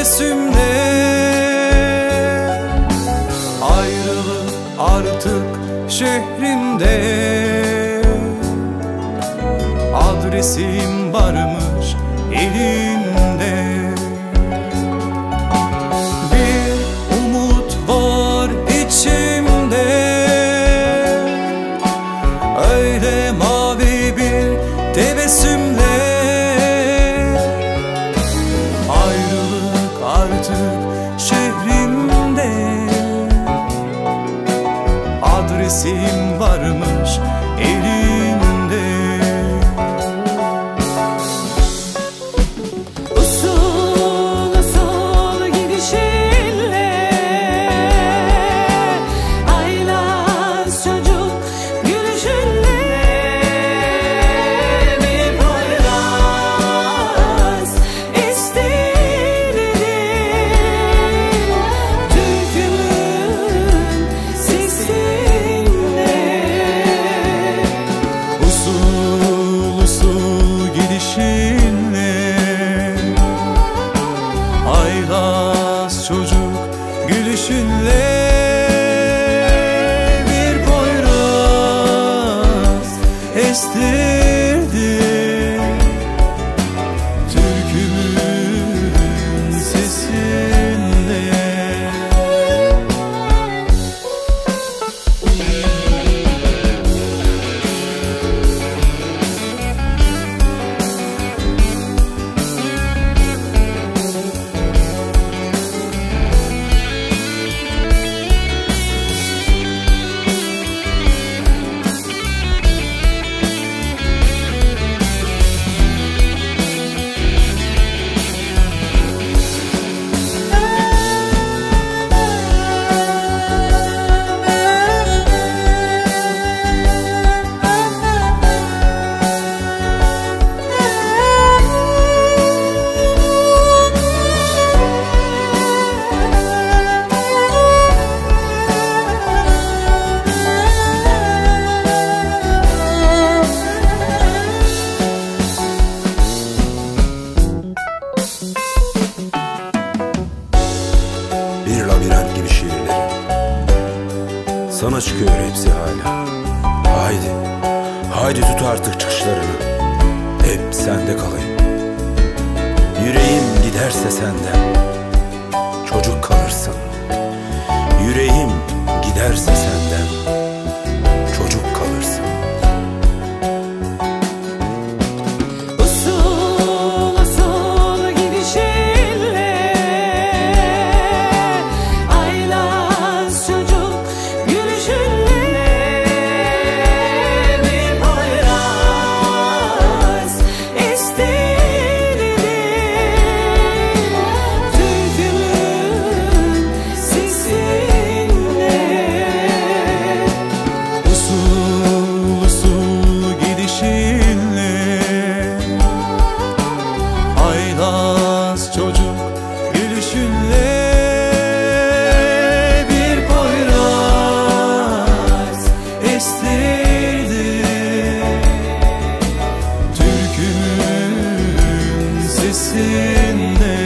tebessümle Ayrılık artık şehrimde Adresim varmış elinde artık gülüşünle Bir poyraz estirdi Sana çıkıyor hepsi hala. Haydi Haydi tut artık çıkışlarını Hep sende kalayım. Yüreğim giderse senden. Çocuk kalırsın. Yüreğim giderse there.